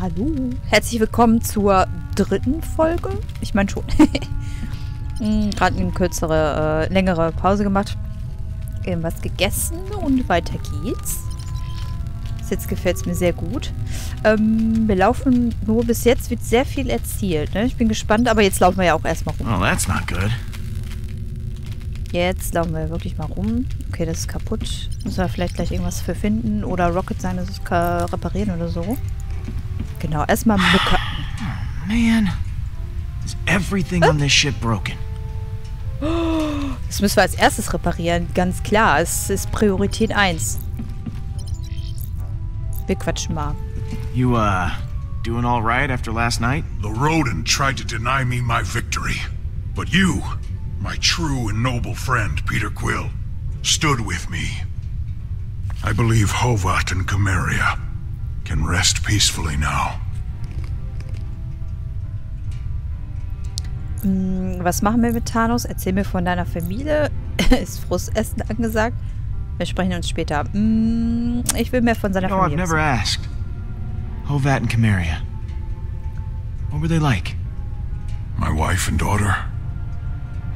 Hallo. Herzlich willkommen zur dritten Folge. Ich meine schon. Hm, Gerade eine kürzere, äh, längere Pause gemacht. Irgendwas gegessen und weiter geht's. Bis jetzt gefällt es mir sehr gut. Ähm, wir laufen nur bis jetzt, wird sehr viel erzielt. Ne? Ich bin gespannt, aber jetzt laufen wir ja auch erstmal rum. Oh, that's not good. Jetzt laufen wir wirklich mal rum. Okay, das ist kaputt. Müssen wir vielleicht gleich irgendwas für finden. Oder Rocket sein, das ist reparieren oder so. Genau, erstmal Mucke. Man, is everything on this ship broken? Das müssen wir als erstes reparieren. Ganz klar. Es ist Priorität 1. Wir quatschen mal. You, uh, doing all right after last night? The rodent tried to deny me my victory. But you, my true and noble friend, Peter Quill, stood with me. I believe Hovat and Cameria can rest peacefully now. Hm, was machen wir mit Thanos? Erzähl mir von deiner Familie. ist Frustessen angesagt? Wir sprechen uns später. Hm, ich will mehr von seiner No, I've Familie never asked. Hovat and Cameria. What were they like? My wife and daughter,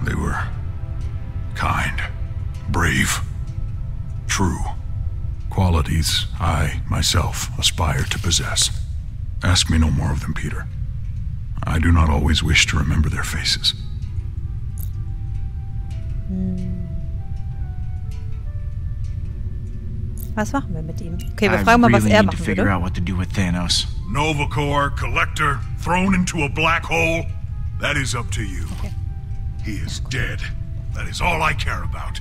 they were kind, brave, true. Qualities I, myself, aspire to possess. Ask me no more of them, Peter. I do not always wish to remember their faces. Was machen wir mit ihm? Okay, wir I fragen mal, was really er need to machen figure würde. out what to do with Thanos. Novacore, Collector, thrown into a black hole? That is up to you. Okay. He is dead. That is all I care about.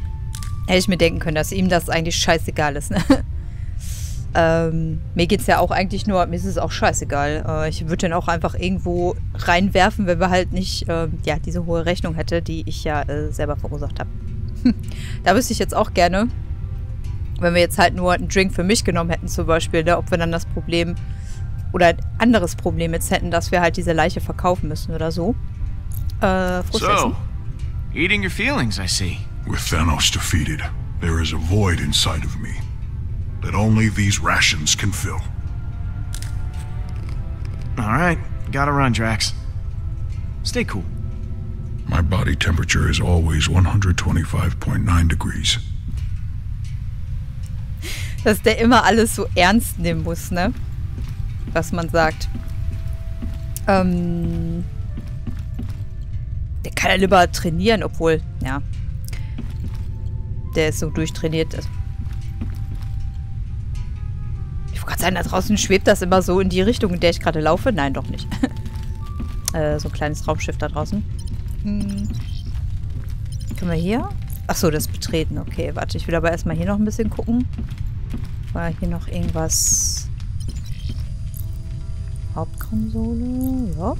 Hätte ich mir denken können, dass ihm das eigentlich scheißegal ist, ne? ähm, mir geht's ja auch eigentlich nur, mir ist es auch scheißegal. Äh, ich würde den auch einfach irgendwo reinwerfen, wenn wir halt nicht, ähm, ja, diese hohe Rechnung hätte, die ich ja äh, selber verursacht habe. da wüsste ich jetzt auch gerne, wenn wir jetzt halt nur einen Drink für mich genommen hätten zum Beispiel, ne, ob wir dann das Problem oder ein anderes Problem jetzt hätten, dass wir halt diese Leiche verkaufen müssen oder so. Äh, Frustessen. So, eating your feelings, I see. With Thanos defeated, there is a void inside of me that only these rations can fill. All right, gotta run, Drax. Stay cool. My body temperature is always 125.9 degrees. dass der immer alles so ernst nehmen muss, ne? Was man sagt. Ähm. Der kann ja lieber trainieren, obwohl, ja. Der ist so durchtrainiert. Ich wollte gerade sagen, da draußen schwebt das immer so in die Richtung, in der ich gerade laufe. Nein, doch nicht. äh, so ein kleines Raumschiff da draußen. Hm. Können wir hier? Achso, das betreten. Okay, warte. Ich will aber erstmal hier noch ein bisschen gucken. War hier noch irgendwas? Hauptkonsole? Ja.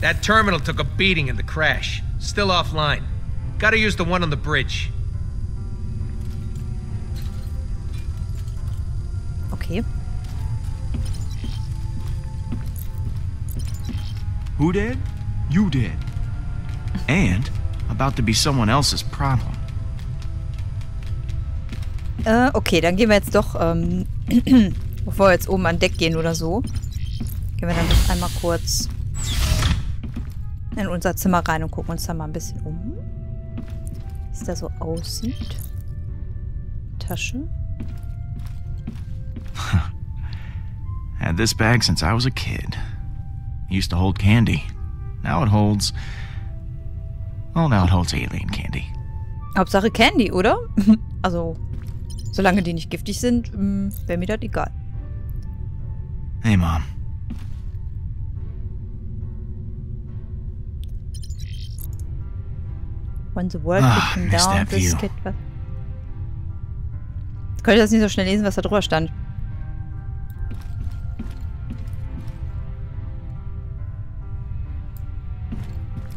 That terminal took a beating in the crash. Still offline. Gotta use the one on the bridge. Okay. Who did? You did. And about to be someone else's problem. Äh, okay, dann gehen wir jetzt doch, ähm, bevor wir jetzt oben an Deck gehen oder so, gehen wir dann doch einmal kurz in unser Zimmer rein und gucken uns da mal ein bisschen um. Wie es da so aussieht. Tasche. Had this bag since I was a kid. Used to hold candy. Now it holds. Well, now it holds alien candy. Hauptsache Candy, oder? also, solange die nicht giftig sind, wäre mir das egal. Hey, Mom. When the world Ah, came down, this view. kid was... Könnte das nicht so schnell lesen, was da drüber stand?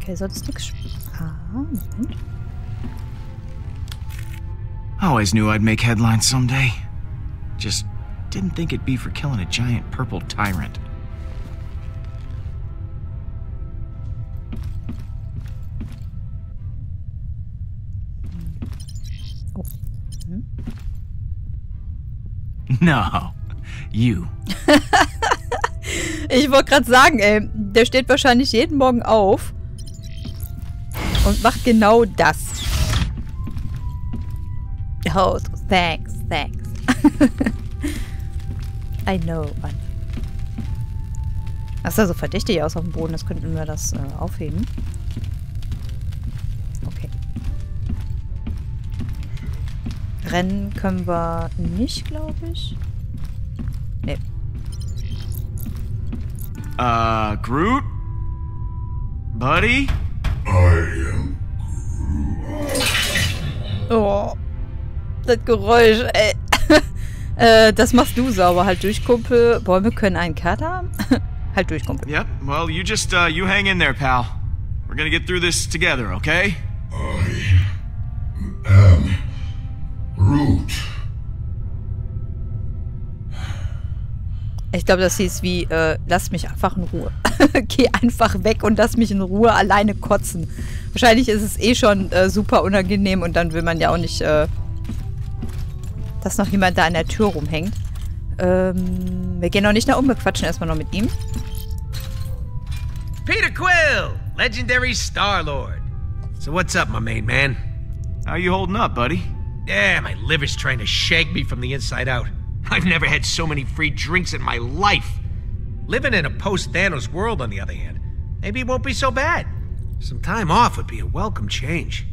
Okay, sonst nichts. Ah, Moment. Always knew I'd make headlines someday. Just didn't think it'd be for killing a giant purple tyrant. No. You. Ich wollte gerade sagen, ey, der steht wahrscheinlich jeden Morgen auf und macht genau das. Oh, thanks, thanks. I know, man. Das sah so verdächtig aus auf dem Boden, das könnten wir das äh, aufheben. Rennen können wir nicht, glaube ich. Nee. Uh, Groot? Buddy? I am Oh. Das Geräusch, ey. äh, das machst du sauber. Halt durch, Kumpel. Bäume können einen Cut haben? halt durch, Kumpel. Yep. Well, you just, uh, you hang in there, pal. We're gonna get through this together, okay? I am glaube, das hieß wie, äh, lass mich einfach in Ruhe. Geh einfach weg und lass mich in Ruhe alleine kotzen. Wahrscheinlich ist es eh schon äh, super unangenehm und dann will man ja auch nicht, äh, dass noch jemand da an der Tür rumhängt. Ähm, wir gehen noch nicht nach oben, wir quatschen erstmal noch mit ihm. Peter Quill, legendary Star Lord. So what's up, my main man? How you holding up, buddy? Yeah, my liver's trying to shake me from the inside out. I've never had so many free drinks in my life. Living in a post Thanos world, on the other hand, maybe it won't be so bad. Some time off would be a welcome change.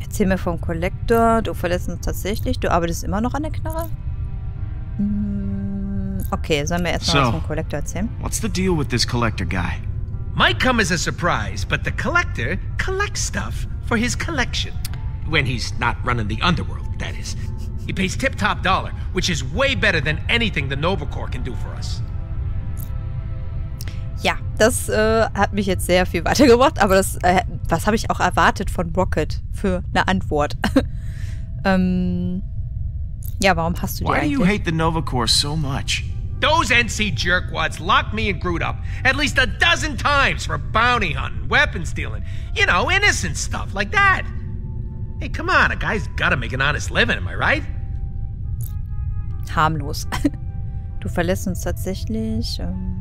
Erzähl mir vom Kollektor. Du verlässt uns tatsächlich. Du arbeitest immer noch an der Knarre? Hm, okay, sollen wir erstmal So. was vom Kollektor erzählen? What's the deal with this collector guy? Might come as a surprise, but the collector collects stuff for his collection. When he's not running the underworld, that is. He pays tip top dollar, which is way better than anything the Nova Corps can do for us. Ja, das äh, hat mich jetzt sehr viel weitergebracht, aber das, äh, was habe ich auch erwartet von Rocket für eine Antwort? ähm, ja, warum hast du die Why do you hate the Nova Corps so much? Those NC jerkwads locked me and Groot up at least a dozen times for bounty hunting, weapon stealing, you know, innocent stuff like that. Hey, come on, a guy's gotta make an honest living, am I right? Harmlos. Du verlässt uns tatsächlich. Ähm,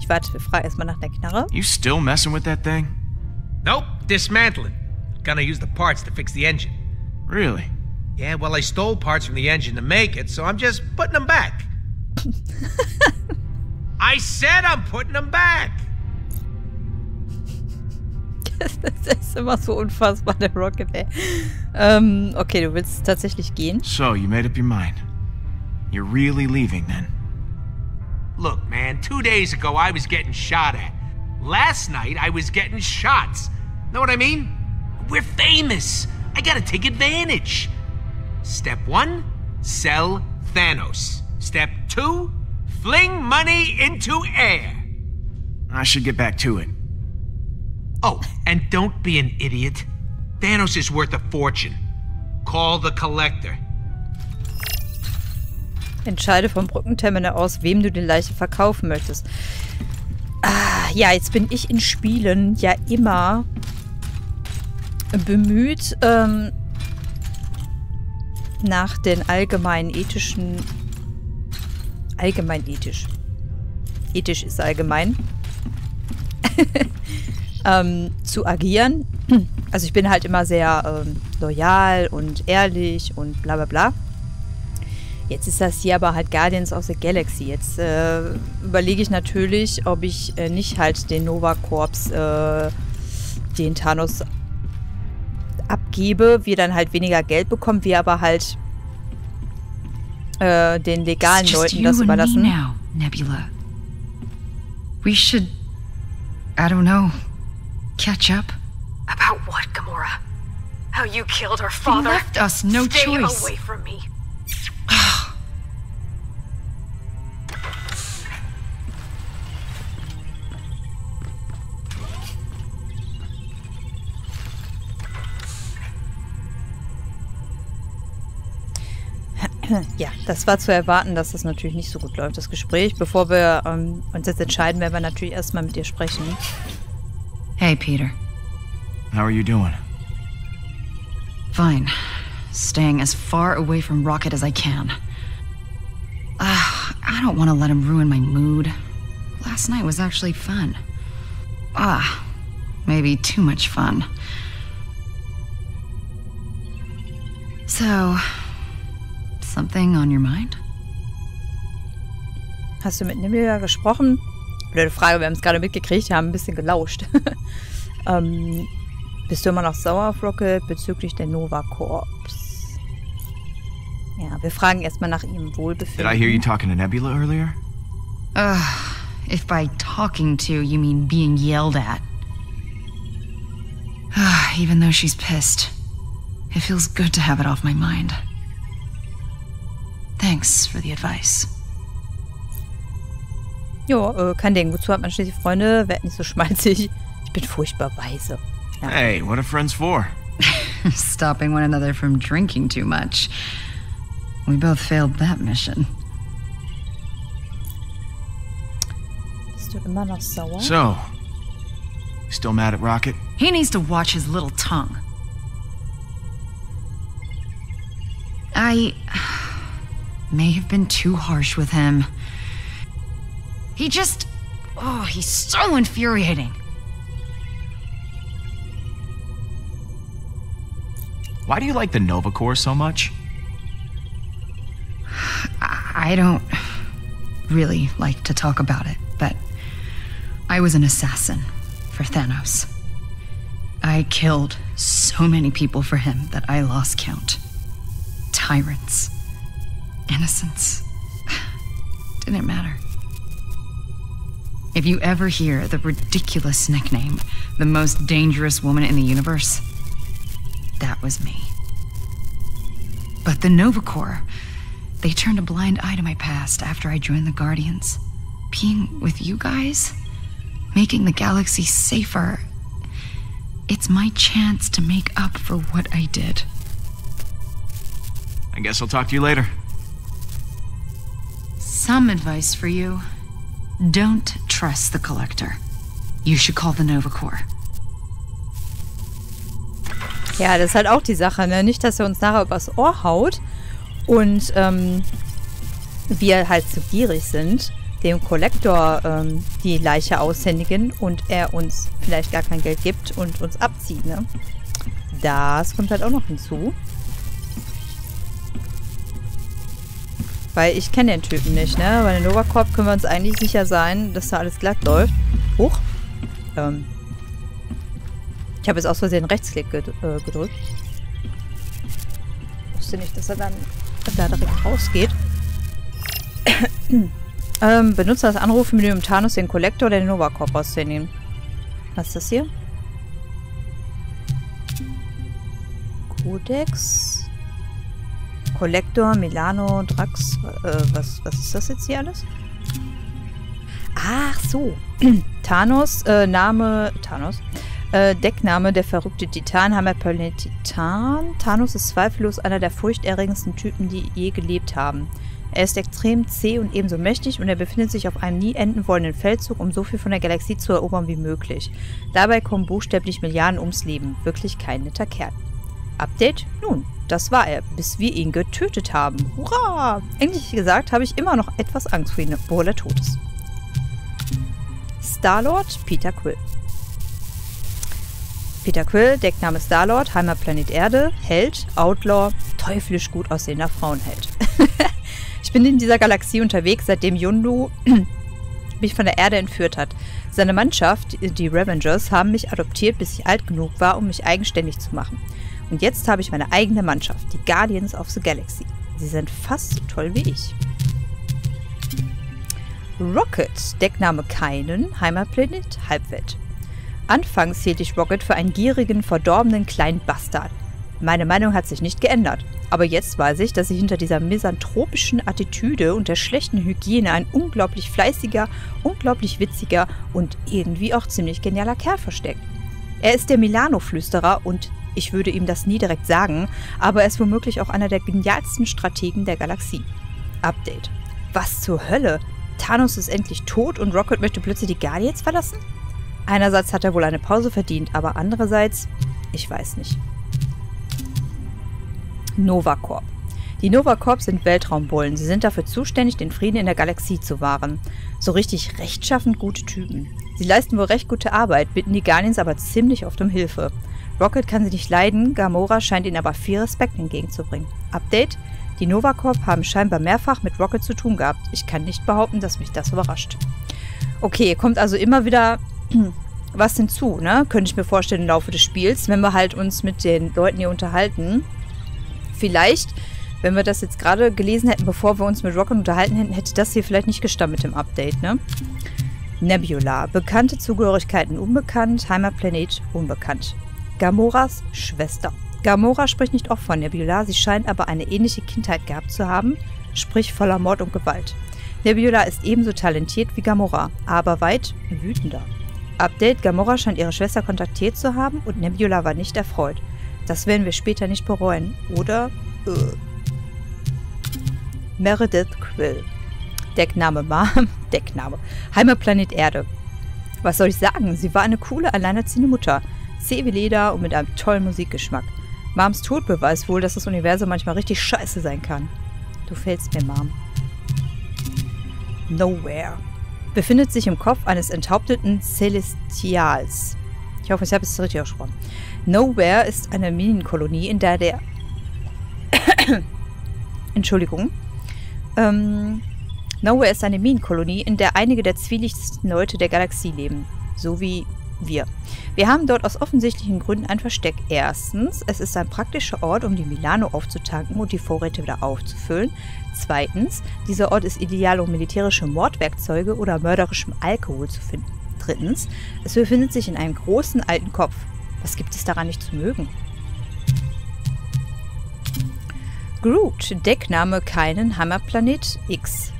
ich warte, wir fragen erstmal nach der Knarre. You still messing with that thing? Nope, dismantling. Gonna use the parts to fix the engine. Really? Yeah, well, I stole parts from the engine to make it, so I'm just putting them back. I said I'm putting them back. Das ist immer so unfassbar, der Rocket, ey. Ähm, okay, du willst tatsächlich gehen. So, you made up your mind. You're really leaving then? Look, man, two days ago I was getting shot at. Last night I was getting shots. Know what I mean? We're famous. I gotta take advantage. Step one, sell Thanos. Step two, fling money into air. I should get back to it. Oh, and don't be an idiot. Thanos is worth a fortune. Call the collector. Entscheide vom Brückenterminal aus, wem du die Leiche verkaufen möchtest. Ah, ja, jetzt bin ich in Spielen ja immer bemüht, ähm, nach den allgemeinen ethischen. Allgemein ethisch. Ethisch ist allgemein. ähm, zu agieren. Also ich bin halt immer sehr ähm, loyal und ehrlich und bla bla bla. Jetzt ist das hier aber halt Guardians of the Galaxy. Jetzt äh, überlege ich natürlich, ob ich äh, nicht halt den Nova Corps, äh, den Thanos abgebe, wir dann halt weniger Geld bekommen, wir aber halt äh, den legalen Leuten das überlassen. now, Nebula. We should, I don't know, catch up. About what, Gamora? How you killed our He father? left us no Stay choice. away from me. Ja, das war zu erwarten, dass das natürlich nicht so gut läuft, das Gespräch. Bevor wir ähm, uns jetzt entscheiden, werden wir natürlich erstmal mit dir sprechen. Hey, Peter. How are you doing? Fine. staying as far away from Rocket as I can. Ah, I don't want to let him ruin my mood. Last night was actually fun. Ah, maybe too much fun. So, something on your mind? Hast du mit Nebula gesprochen? Blöde Frage, wir haben es gerade mitgekriegt, wir haben ein bisschen gelauscht. ähm, bist du immer noch sauer auf Rocket bezüglich der Nova Corps? Ja, wir fragen erstmal nach ihrem Wohlbefinden. Did I hear you talking to Nebula earlier? Ugh, if by talking to you mean being yelled at. Even though she's pissed, it feels good to have it off my mind. Thanks for the advice. Jo, äh, kein Ding. Wozu hat man schließlich Freunde? Werd nicht so schmalzig. Ich bin furchtbar weise. Hey, what are friends for? Stopping one another from drinking too much. We both failed that mission. Bist du immer noch sauer? So, you still mad at Rocket? He needs to watch his little tongue. I may have been too harsh with him. He just. Oh, he's so infuriating. Why do you like the Nova Corps so much? I don't really like to talk about it, but I was an assassin for Thanos. I killed so many people for him that I lost count. Tyrants, innocents. Didn't matter. If you ever hear the ridiculous nickname, the most dangerous woman in the universe, that was me. But the Nova Corps, they turned a blind eye to my past after I joined the Guardians. Being with you guys, making the galaxy safer, it's my chance to make up for what I did. I guess I'll talk to you later. Some advice for you. Don't trust the Collector. You should call the Nova Corps. Ja, das ist halt auch die Sache, ne? Nicht, dass er uns nachher übers Ohr haut und ähm, wir halt zu gierig sind, dem Kollektor ähm, die Leiche aushändigen und er uns vielleicht gar kein Geld gibt und uns abzieht, ne? Das kommt halt auch noch hinzu. Weil ich kenne den Typen nicht, ne? Bei den Novacorp können wir uns eigentlich sicher sein, dass da alles glatt läuft. Huch. Ähm. Ich habe jetzt aus Versehen Rechtsklick ged äh, gedrückt. Ich wusste nicht, dass er dann da direkt rausgeht. ähm, benutze das Anrufmenü im Thanos den Kollektor oder den Novacorp rauszunehmen. Was ist das hier? Codex. Kollektor, Milano, Drax. Äh, was, was ist das jetzt hier alles? Ach so. Thanos, äh, Name. Thanos. Äh, Deckname der verrückte Titan, Hammerplanet Titan. Thanos ist zweifellos einer der furchterregendsten Typen, die je gelebt haben. Er ist extrem zäh und ebenso mächtig und er befindet sich auf einem nie enden wollenden Feldzug, um so viel von der Galaxie zu erobern wie möglich. Dabei kommen buchstäblich Milliarden ums Leben. Wirklich kein netter Kerl. Update? Nun, das war er, bis wir ihn getötet haben. Hurra! Endlich gesagt, habe ich immer noch etwas Angst vor ihm, obwohl er tot ist. Starlord Peter Quill. Peter Quill, Deckname Starlord, Heimatplanet Erde, Held, Outlaw, teuflisch gut aussehender Frauenheld. ich bin in dieser Galaxie unterwegs, seitdem Yondu mich von der Erde entführt hat. Seine Mannschaft, die Revengers, haben mich adoptiert, bis ich alt genug war, um mich eigenständig zu machen. Und jetzt habe ich meine eigene Mannschaft, die Guardians of the Galaxy. Sie sind fast so toll wie ich. Rocket, Deckname Keinen, Heimatplanet, Halbwelt. Anfangs hielt ich Rocket für einen gierigen, verdorbenen kleinen Bastard. Meine Meinung hat sich nicht geändert. Aber jetzt weiß ich, dass sich hinter dieser misanthropischen Attitüde und der schlechten Hygiene ein unglaublich fleißiger, unglaublich witziger und irgendwie auch ziemlich genialer Kerl versteckt. Er ist der Milano-Flüsterer und ich würde ihm das nie direkt sagen, aber er ist womöglich auch einer der genialsten Strategen der Galaxie. Update. Was zur Hölle? Thanos ist endlich tot und Rocket möchte plötzlich die Guardians verlassen? Einerseits hat er wohl eine Pause verdient, aber andererseits, ich weiß nicht. Nova Corp. Die Nova Corp sind Weltraumbullen. Sie sind dafür zuständig, den Frieden in der Galaxie zu wahren. So richtig rechtschaffend gute Typen. Sie leisten wohl recht gute Arbeit, bitten die Guardians aber ziemlich oft um Hilfe. Rocket kann sie nicht leiden, Gamora scheint ihnen aber viel Respekt entgegenzubringen. Update: Die Nova Corp haben scheinbar mehrfach mit Rocket zu tun gehabt. Ich kann nicht behaupten, dass mich das überrascht. Okay, kommt also immer wieder was hinzu, ne? Könnte ich mir vorstellen im Laufe des Spiels, wenn wir halt uns mit den Leuten hier unterhalten. Vielleicht wenn wir das jetzt gerade gelesen hätten, bevor wir uns mit Rocket unterhalten hätten, hätte das hier vielleicht nicht gestammt mit dem Update, ne? Nebula. Bekannte Zugehörigkeiten unbekannt, Heimatplanet unbekannt. Gamoras Schwester. Gamora spricht nicht oft von Nebula, sie scheint aber eine ähnliche Kindheit gehabt zu haben, sprich voller Mord und Gewalt. Nebula ist ebenso talentiert wie Gamora, aber weit wütender. Update: Gamora scheint ihre Schwester kontaktiert zu haben und Nebula war nicht erfreut. Das werden wir später nicht bereuen, oder? Äh. Meredith Quill. Deckname Mom, Deckname. Heimatplanet Erde. Was soll ich sagen? Sie war eine coole, alleinerziehende Mutter. Leder und mit einem tollen Musikgeschmack. Moms Tod beweist wohl, dass das Universum manchmal richtig scheiße sein kann. Du fällst mir, Mom. Nowhere. Befindet sich im Kopf eines enthaupteten Celestials. Ich hoffe, ich habe es richtig ausgesprochen. Nowhere ist eine Minenkolonie, in der der... Entschuldigung. Ähm, Nowhere ist eine Minenkolonie, in der einige der zwielichtigsten Leute der Galaxie leben. So wie wir. Wir haben dort aus offensichtlichen Gründen ein Versteck. Erstens, es ist ein praktischer Ort, um die Milano aufzutanken und die Vorräte wieder aufzufüllen. Zweitens, dieser Ort ist ideal, um militärische Mordwerkzeuge oder mörderischem Alkohol zu finden. Drittens, es befindet sich in einem großen alten Kopf. Was gibt es daran nicht zu mögen? Groot, Deckname keinen Hammerplanet X.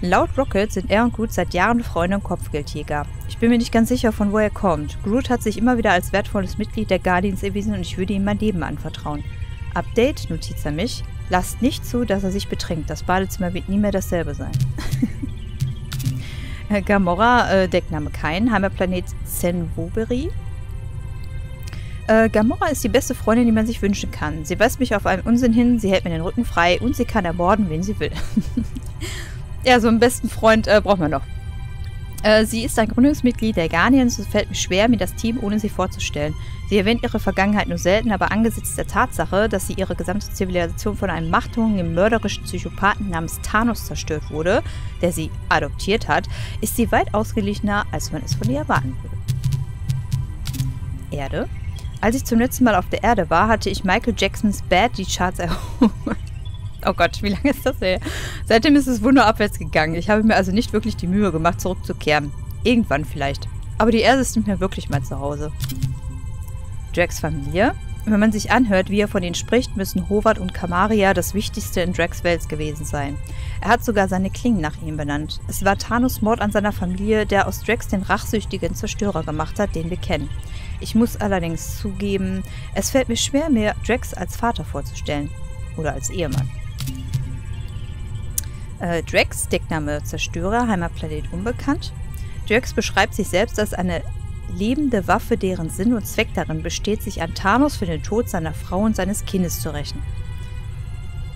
Laut Rocket sind er und Groot seit Jahren Freunde und Kopfgeldjäger. Ich bin mir nicht ganz sicher, von wo er kommt. Groot hat sich immer wieder als wertvolles Mitglied der Guardians erwiesen und ich würde ihm mein Leben anvertrauen. Update, Notiz an mich. Lasst nicht zu, dass er sich betrinkt. Das Badezimmer wird nie mehr dasselbe sein. Gamora, äh, Deckname Kein, Heimatplanet Zenwoberi. Äh, Gamora ist die beste Freundin, die man sich wünschen kann. Sie weist mich auf einen Unsinn hin, sie hält mir den Rücken frei und sie kann ermorden, wen sie will. ja, so einen besten Freund äh, braucht man noch. Äh, sie ist ein Gründungsmitglied der Guardians. Es fällt mir schwer, mir das Team ohne sie vorzustellen. Sie erwähnt ihre Vergangenheit nur selten, aber angesichts der Tatsache, dass sie ihre gesamte Zivilisation von einem machthungrigen, mörderischen Psychopathen namens Thanos zerstört wurde, der sie adoptiert hat, ist sie weit ausgeglichener, als man es von ihr erwarten würde. Erde? Als ich zum letzten Mal auf der Erde war, hatte ich Michael Jacksons Bad die Charts erhoben. Oh Gott, wie lange ist das her? Seitdem ist es wunderabwärts gegangen. Ich habe mir also nicht wirklich die Mühe gemacht, zurückzukehren. Irgendwann vielleicht. Aber die Erde ist nicht mehr wirklich mein Zuhause. Drax Familie? Wenn man sich anhört, wie er von ihnen spricht, müssen Howard und Kamaria das Wichtigste in Drax Welt gewesen sein. Er hat sogar seine Klingen nach ihm benannt. Es war Thanos Mord an seiner Familie, der aus Drax den rachsüchtigen Zerstörer gemacht hat, den wir kennen. Ich muss allerdings zugeben, es fällt mir schwer, mir Drax als Vater vorzustellen. Oder als Ehemann. Äh, Drax, Deckname Zerstörer, Heimatplanet unbekannt. Drax beschreibt sich selbst als eine lebende Waffe, deren Sinn und Zweck darin besteht, sich an Thanos für den Tod seiner Frau und seines Kindes zu rächen.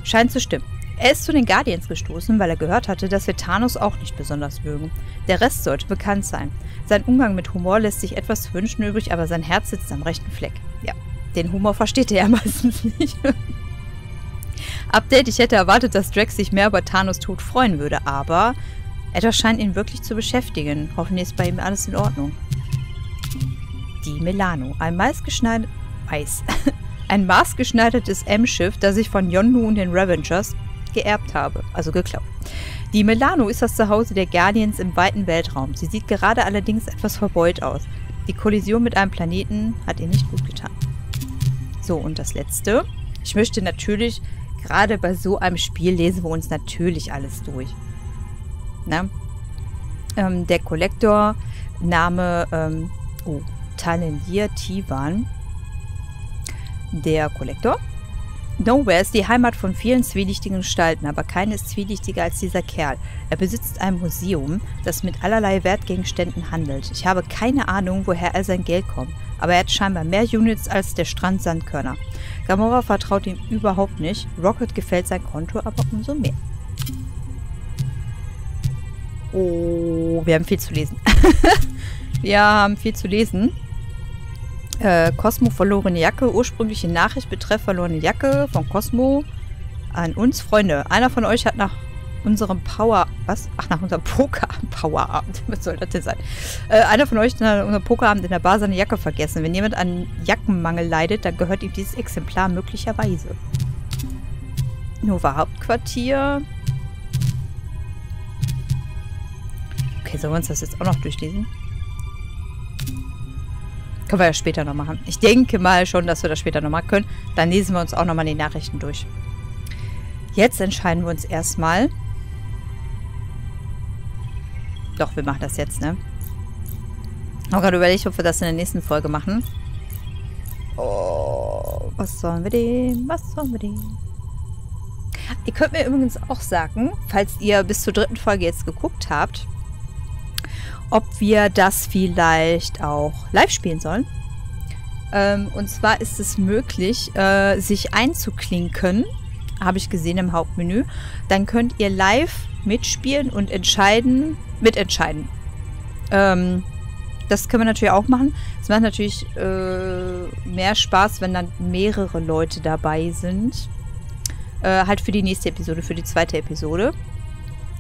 Scheint zu stimmen. Er ist zu den Guardians gestoßen, weil er gehört hatte, dass wir Thanos auch nicht besonders mögen. Der Rest sollte bekannt sein. Sein Umgang mit Humor lässt sich etwas zu wünschen übrig, aber sein Herz sitzt am rechten Fleck. Ja, den Humor versteht er ja meistens nicht. Update, ich hätte erwartet, dass Drax sich mehr über Thanos Tod freuen würde, aber etwas scheint ihn wirklich zu beschäftigen. Hoffentlich ist bei ihm alles in Ordnung. Die Melano, ein maßgeschneidertes Eis. ein maßgeschneidertes M-Schiff, das sich von Yondu und den Ravengers geerbt habe, also geklaut. Die Melano ist das Zuhause der Guardians im weiten Weltraum. Sie sieht gerade allerdings etwas verbeult aus. Die Kollision mit einem Planeten hat ihr nicht gut getan. So, und das letzte. Ich möchte natürlich, gerade bei so einem Spiel lesen wir uns natürlich alles durch. Na? Ähm, der Kollektor, Name, ähm, oh, Talendir Tivan. Der Kollektor Nowhere ist die Heimat von vielen zwielichtigen Gestalten, aber keine ist zwielichtiger als dieser Kerl. Er besitzt ein Museum, das mit allerlei Wertgegenständen handelt. Ich habe keine Ahnung, woher er sein Geld kommt, aber er hat scheinbar mehr Units als der Strand Sandkörner. Gamora vertraut ihm überhaupt nicht. Rocket gefällt sein Konto aber umso mehr. Oh, wir haben viel zu lesen. wir haben viel zu lesen. Äh, Cosmo verlorene Jacke. Ursprüngliche Nachricht betreff verlorene Jacke von Cosmo an uns. Freunde, einer von euch hat nach unserem Power... Was? Ach, nach unserem Poker-Powerabend. Was soll das denn sein? Äh, einer von euch hat nach unserem Pokerabend in der Bar seine Jacke vergessen. Wenn jemand an Jackenmangel leidet, dann gehört ihm dieses Exemplar möglicherweise. Nova Hauptquartier. Okay, sollen wir uns das jetzt auch noch durchlesen? Können wir ja später noch machen. Ich denke mal schon, dass wir das später noch machen können. Dann lesen wir uns auch nochmal die Nachrichten durch. Jetzt entscheiden wir uns erstmal. Doch, wir machen das jetzt, ne? Ich habe gerade überlegt, ob wir das in der nächsten Folge machen. Oh, was sollen wir denn? Was sollen wir denn? Ihr könnt mir übrigens auch sagen, falls ihr bis zur dritten Folge jetzt geguckt habt, ob wir das vielleicht auch live spielen sollen. Ähm, und zwar ist es möglich, äh, sich einzuklinken, habe ich gesehen im Hauptmenü. Dann könnt ihr live mitspielen und entscheiden, mitentscheiden. Ähm, das können wir natürlich auch machen. Es macht natürlich äh, mehr Spaß, wenn dann mehrere Leute dabei sind. Äh, halt für die nächste Episode, für die zweite Episode.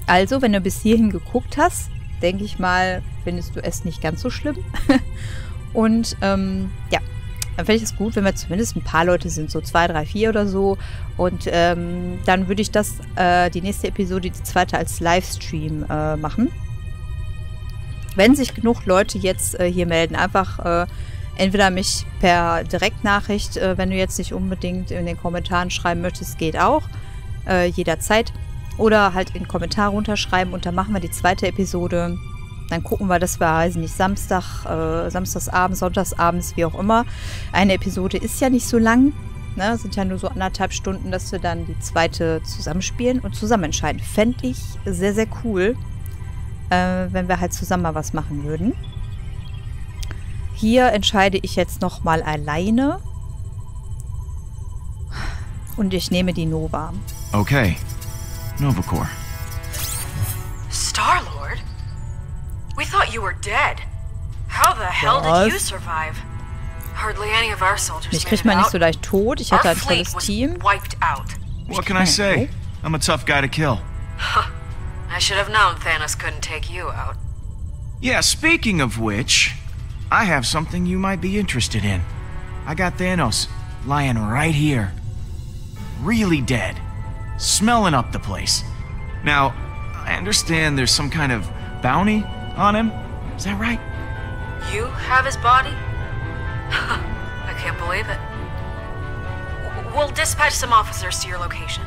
Also, wenn du bis hierhin geguckt hast, denke ich mal, findest du es nicht ganz so schlimm. Und ähm, ja, dann fände ich es gut, wenn wir zumindest ein paar Leute sind, so zwei, drei, vier oder so. Und ähm, dann würde ich das, äh, die nächste Episode, die zweite, als Livestream äh, machen. Wenn sich genug Leute jetzt äh, hier melden, einfach äh, entweder mich per Direktnachricht, äh, wenn du jetzt nicht unbedingt in den Kommentaren schreiben möchtest, geht auch, äh, jederzeit. Oder halt in Kommentare runterschreiben und dann machen wir die zweite Episode. Dann gucken wir, dass wir, weiß nicht, Samstag, äh, Samstagsabends, Sonntagsabends, wie auch immer. Eine Episode ist ja nicht so lang. Ne? Sind ja nur so anderthalb Stunden, dass wir dann die zweite zusammenspielen und zusammen entscheiden. Fände ich sehr, sehr cool, äh, wenn wir halt zusammen mal was machen würden. Hier entscheide ich jetzt nochmal alleine. Und ich nehme die Nova. Okay. Nova Corps. Star Lord? We thought you were dead. How the hell did you survive? Hardly any of our soldiers Mich made kriegt man nicht out. so leicht tot. Ich hatte Our ein fleet tolles was Team. wiped out. What can I say? I'm a tough guy to kill. I should have known Thanos couldn't take you out. Yeah, speaking of which, I have something you might be interested in. I got Thanos lying right here. Really dead. Smelling up the place. Now, I understand there's some kind of bounty on him. Is that right? You have his body? I can't believe it. We'll dispatch some officers to your location.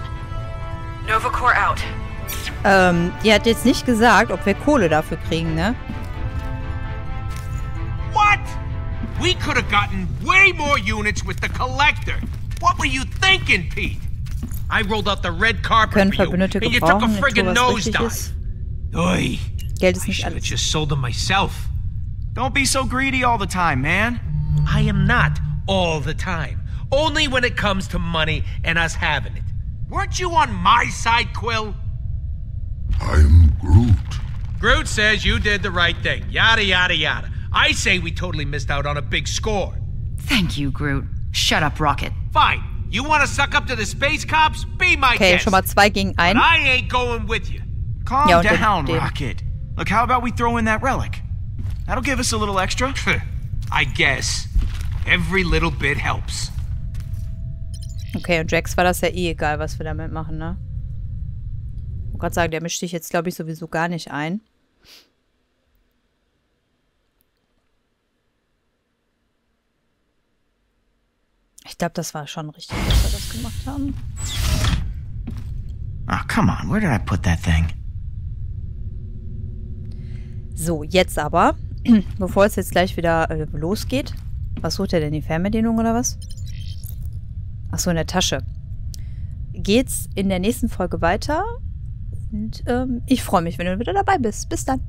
Nova Corps out. Ähm, die hat jetzt nicht gesagt, ob wir Kohle dafür kriegen, ne? What? We could have gotten way more units with the collector. What were you thinking, Pete? I rolled out the red carpet Können for you, Verbündete and you took a gebrauchen, wenn friggin' tu was richtig nosedive. ist. Oi. Geld ist I nicht should have alles. just sold them myself. Don't be so greedy all the time, man. I am not all the time. Only when it comes to money and us having it. Weren't you on my side, Quill? I am Groot. Groot says you did the right thing. Yada, yada, yada. I say we totally missed out on a big score. Thank you, Groot. Shut up, Rocket. Fine. You want to suck up to the space cops? Be my Okay, guest. schon mal zwei gegen But einen. I ain't going with you. Calm Ja, down, den- Rocket. Look, how about we throw in that relic? That'll give us a little extra. I guess. Every little bit helps. Okay, und Jax war das ja eh egal, was wir damit machen, ne? Ich wollte gerade sagen, der mischt sich jetzt, glaube ich, sowieso gar nicht ein. Ich glaube, das war schon richtig, dass wir das gemacht haben. Oh, come on. Where did I put that thing? So, jetzt aber, bevor es jetzt gleich wieder äh, losgeht. Was sucht er denn? Die Fernbedienung oder was? Achso, in der Tasche. geht's in der nächsten Folge weiter. Und ähm, ich freue mich, wenn du wieder dabei bist. Bis dann.